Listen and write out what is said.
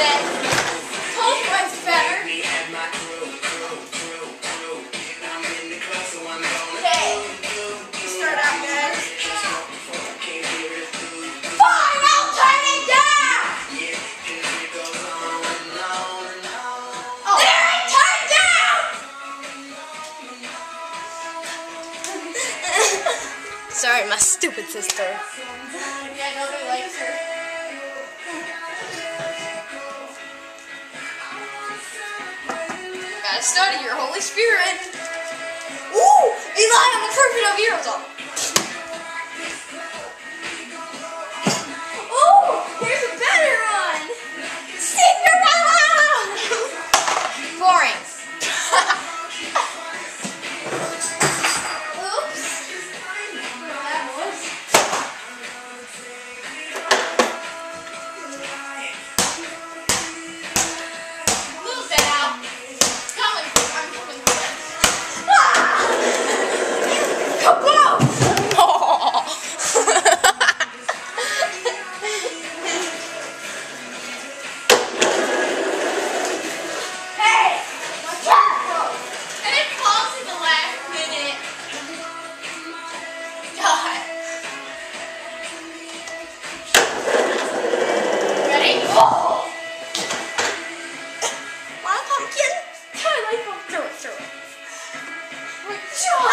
today. Better. Okay. Start out. Fine, I'll turn it down. Oh. There it turned down. Sorry, my stupid sister. Yeah, nobody likes her. gotta study your Holy Spirit. Ooh, Eli, I'm a perfect of heroes. job!